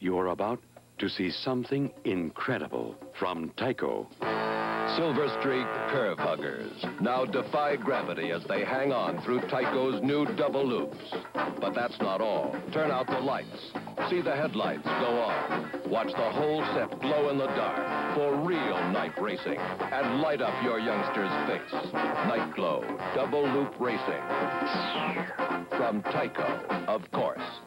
You're about to see something incredible from Tyco. Silver Streak Curve Huggers now defy gravity as they hang on through Tyco's new double loops. But that's not all. Turn out the lights. See the headlights go on. Watch the whole set glow in the dark for real night racing. And light up your youngster's face. Nite-Glow Double Loop Racing. From Tyco, of course.